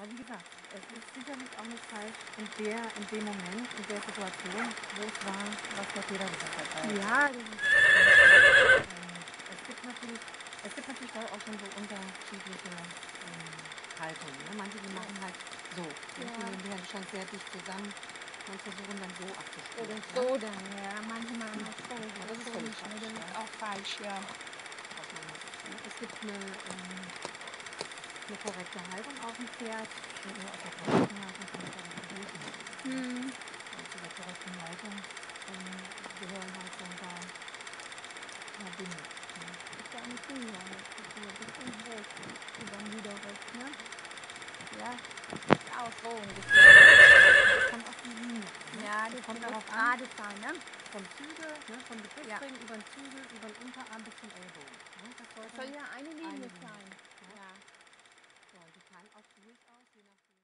weil wie gesagt, es ist sicherlich auch nicht falsch in der, in dem Moment, in der Situation, wo es war, was der Peter gesagt hat. Ja, das ist, ähm, es gibt natürlich, es gibt natürlich auch schon so unterschiedliche ähm, Haltungen. Ne? Manche, die machen halt so. Ne? Die Ja. nehmen die Hände schon sehr dicht zusammen und versuchen dann so abzuspielen. oder ne? so dann, ja. Manche machen das so. Ja, das ist völlig nicht, falsch, ne? Das ist auch falsch, ja. Ne? Es gibt eine, ähm, eine korrekte Haltung auf dem Pferd und nur aus der korrekten Haltung kann man dann versuchen. Hm. Und zu der korrekten Haltung ähm, gehören halt so ein paar, Dinge. Ne? Ist ja nicht ja. Das ist ein bisschen hoch. Über den Widerrück, ne? Ja. Auch so ungefähr. Es kommt auf die Linie. Ne? Ja, das kommt kommt darauf auch an. gerade sein, ne? Vom Zügel, ne? vom Gepäckring über den Zügel, über den Unterarm bis zum Ellbogen. Ne? Das Das soll ja eine Linie, sein. of which all Singaporean